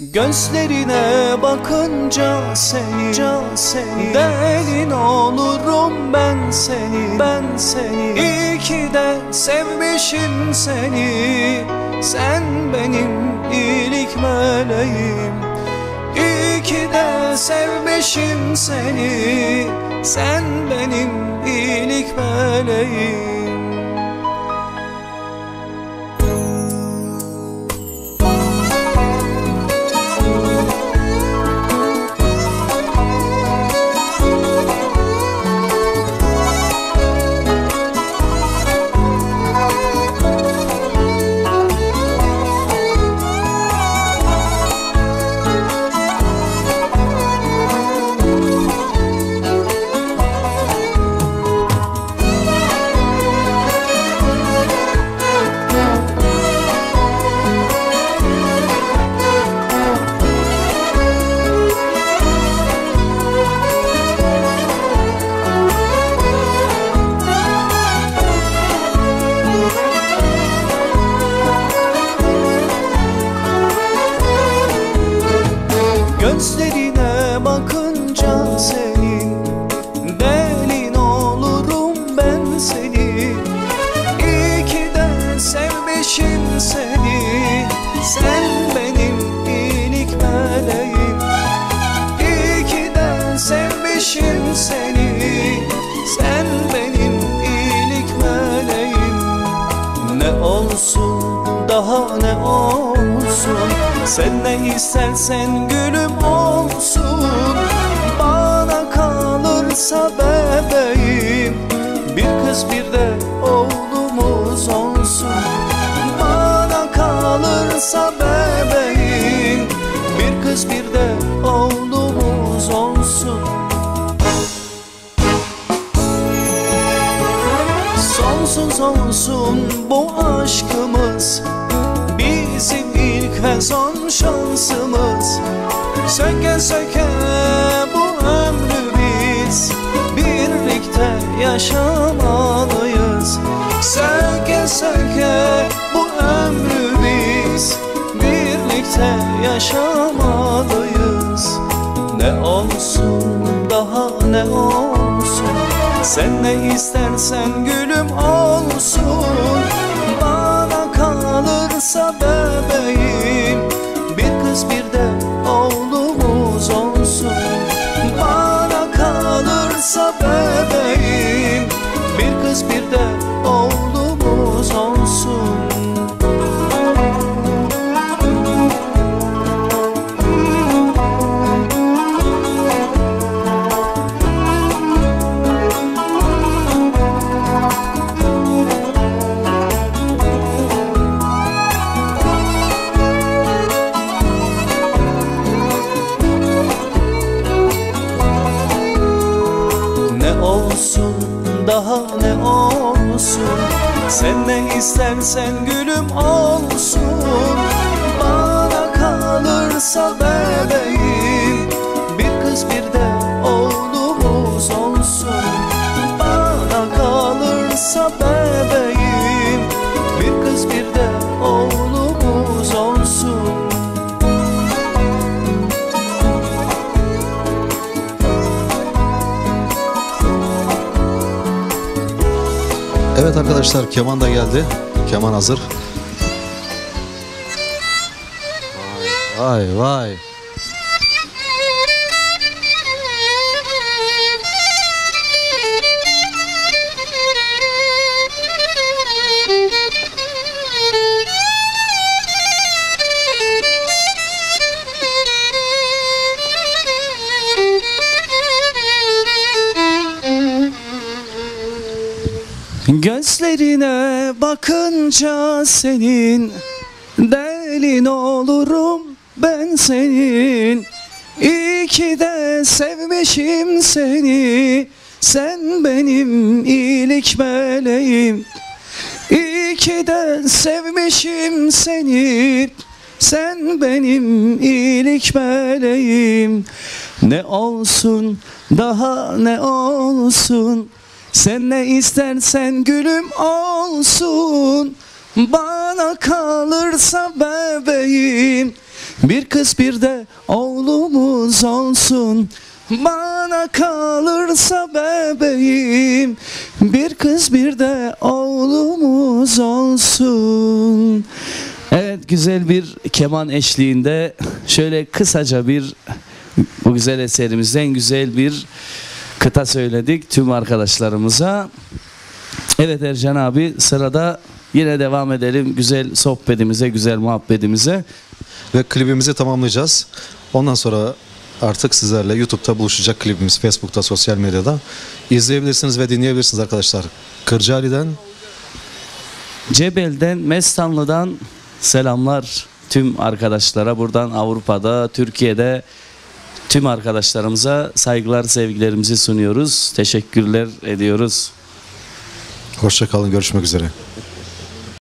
Gözlerine bakınca seni, seni. Delin olurum ben seni, ben seni. İyi ki de sevmişim seni. Sen benim iyilik meleğim. İyi ki de sevmişim seni. Sen benim iyilik meleğim Gözlerine bakınca senin Delin olurum ben seni İyi ki de sevmişim seni Sen benim iyilik meleğim. İyi ki de sevmişim seni Sen benim iyilik meleğim. Ne olsun daha ne olsun Sen ne istersen gülüm olsun. Bana kalırsa bebeğim. Bir kız bir de oğlumuz olsun. Bana kalırsa bebeğim. Bir kız bir de oğlumuz olsun. Sonsuz olsun bu aşkımız şansımız. Söke söke bu ömrü biz. Birlikte yaşamalıyız. Söke söke bu ömrü biz. Birlikte yaşamalıyız. Ne olsun daha ne olsun. Sen ne istersen gülüm olsun. Bana kalırsa bebeğim Bir kız olsun daha ne olsun? Sen ne istersen gülüm olsun. Bana kalırsa bebeğim Bir kız bir de Evet arkadaşlar keman da geldi. Keman hazır. Vay vay. Gözlerine bakınca senin Delin olurum ben senin. İyi ki de sevmişim seni Sen benim iyilik meleğim. İyi ki de sevmişim seni Sen benim iyilik meleğim. Ne olsun daha ne olsun Sen ne istersen gülüm olsun Bana kalırsa bebeğim. Bir kız bir de oğlumuz olsun Bana kalırsa bebeğim. Bir kız bir de oğlumuz olsun. Evet güzel bir keman eşliğinde şöyle kısaca bir bu güzel eserimizden güzel bir kıta söyledik tüm arkadaşlarımıza. Evet Ercan abi sırada yine devam edelim güzel sohbetimize, güzel muhabbetimize. Ve klibimizi tamamlayacağız. Ondan sonra artık sizlerle YouTube'da buluşacak klibimiz, Facebook'ta, sosyal medyada. izleyebilirsiniz ve dinleyebilirsiniz arkadaşlar. Kırcaali'den Cebel'den, Mestanlı'dan selamlar tüm arkadaşlara. Buradan Avrupa'da, Türkiye'de tüm arkadaşlarımıza saygılar, sevgilerimizi sunuyoruz. Teşekkürler ediyoruz. hoşça kalın, görüşmek üzere.